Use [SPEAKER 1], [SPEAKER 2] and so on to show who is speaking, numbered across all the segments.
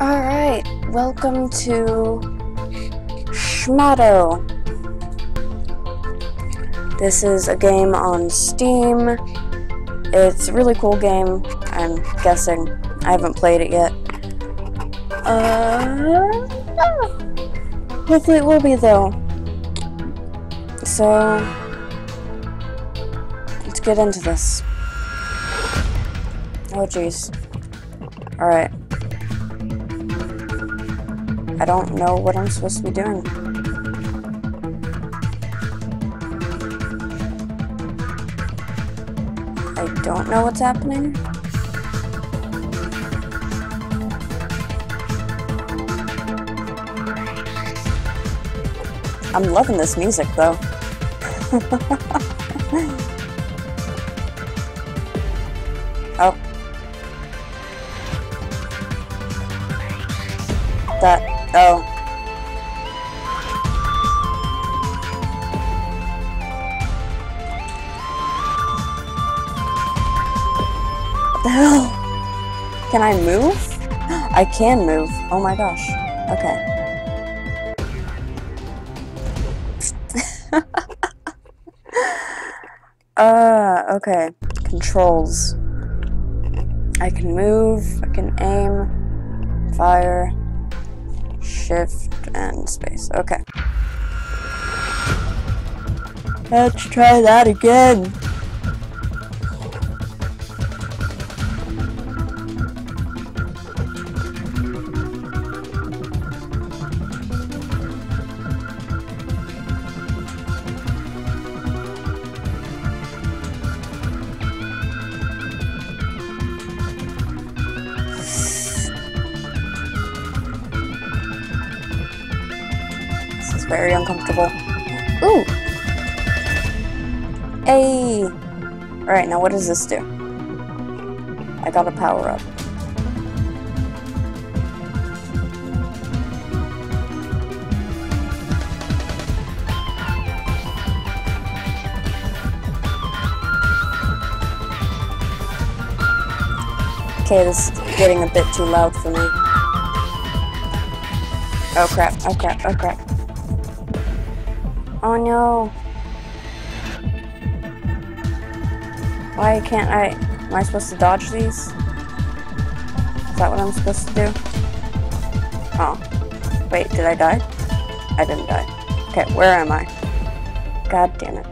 [SPEAKER 1] Alright, welcome to Shmadow. This is a game on Steam. It's a really cool game, I'm guessing. I haven't played it yet. Uh, hopefully it will be though. So, let's get into this. Oh jeez. Alright. I don't know what I'm supposed to be doing. I don't know what's happening. I'm loving this music though. oh. That, oh. What the hell? Can I move? I can move. Oh my gosh. Okay. uh, okay. Controls. I can move, I can aim, fire, shift, and space. Okay. Let's try that again. Very uncomfortable. Ooh! Hey! Alright, now what does this do? I got a power up. Okay, this is getting a bit too loud for me. Oh crap, oh crap, oh crap. Oh no. Why can't I? Am I supposed to dodge these? Is that what I'm supposed to do? Oh. Wait, did I die? I didn't die. Okay, where am I? God damn it.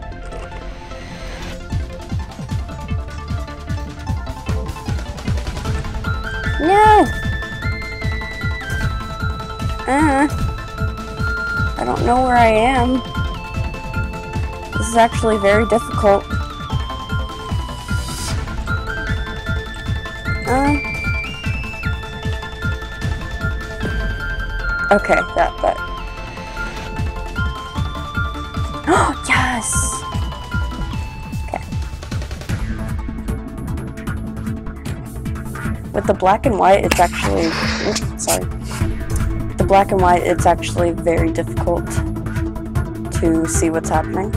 [SPEAKER 1] No! Uh, I don't know where I am. This is actually very difficult. Uh, okay, that, that. Oh, yes! Okay. With the black and white, it's actually, oops, sorry. The black and white, it's actually very difficult to see what's happening.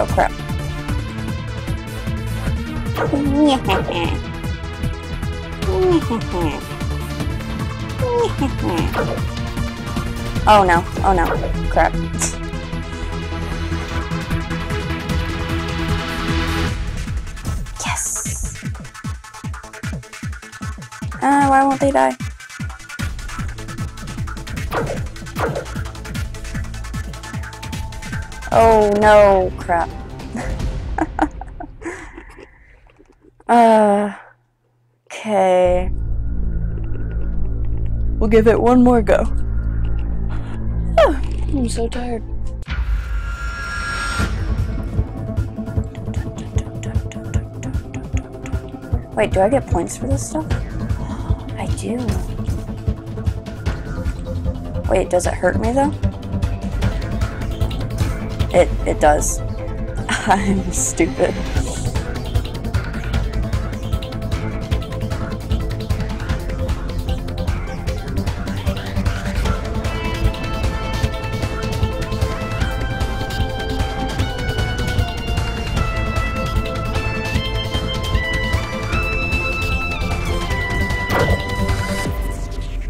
[SPEAKER 1] Oh crap. oh no, oh no, crap. Yes! Uh, why won't they die? Oh no, crap. uh, okay. We'll give it one more go. I'm so tired. Wait, do I get points for this stuff? I do. Wait, does it hurt me though? It, it does. I'm stupid.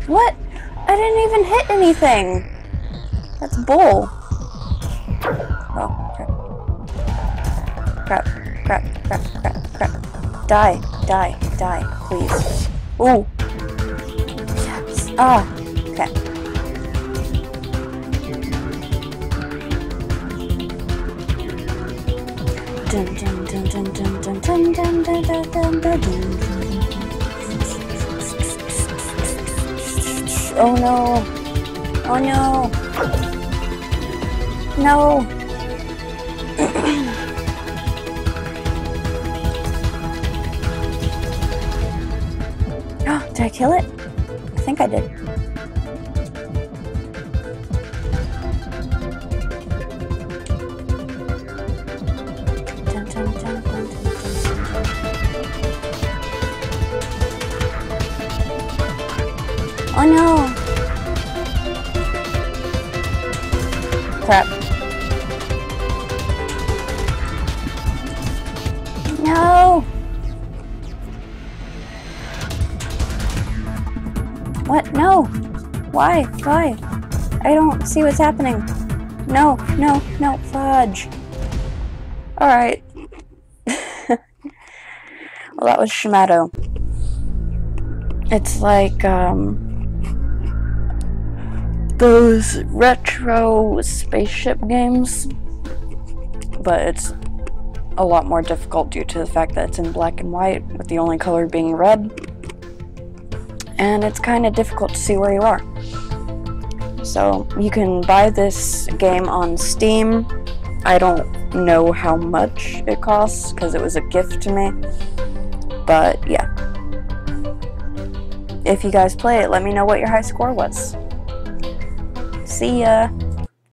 [SPEAKER 1] What? I didn't even hit anything. That's bull. Oh, crap. Crap, crap, crap, crap, crap. Die, die, die, please. Ooh. Yes. Ah, okay. Dun, dun, dun, dun, dun, dun, dun, dun, dun, dun, dun, dun, dun. Oh no. Oh no. No. Did I kill it? I think I did. Oh no! Crap. Why? Why? I don't see what's happening. No, no, no, fudge. Alright. well, that was Shmadow. It's like, um, those retro spaceship games, but it's a lot more difficult due to the fact that it's in black and white, with the only color being red. And it's kind of difficult to see where you are. So, you can buy this game on Steam. I don't know how much it costs because it was a gift to me. But yeah. If you guys play it, let me know what your high score was. See ya!